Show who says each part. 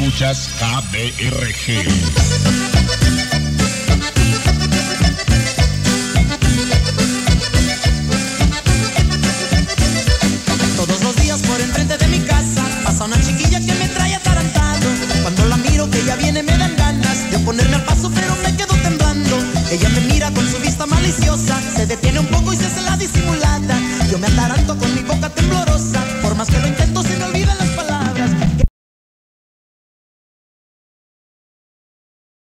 Speaker 1: Escuchas KBRG.
Speaker 2: Todos los días por enfrente de mi casa pasa una chiquilla que me trae atarantado. Cuando la miro que ella viene me dan ganas de ponerme al paso pero me quedo temblando. Ella me mira con su vista maliciosa, se detiene un poco y se hace la disimulada. Yo me ataranto con mi boca temblorosa